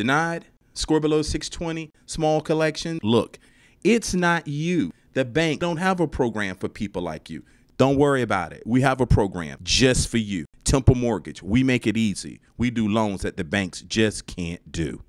Denied? Score below 620? Small collection? Look, it's not you. The bank don't have a program for people like you. Don't worry about it. We have a program just for you. Temple Mortgage. We make it easy. We do loans that the banks just can't do.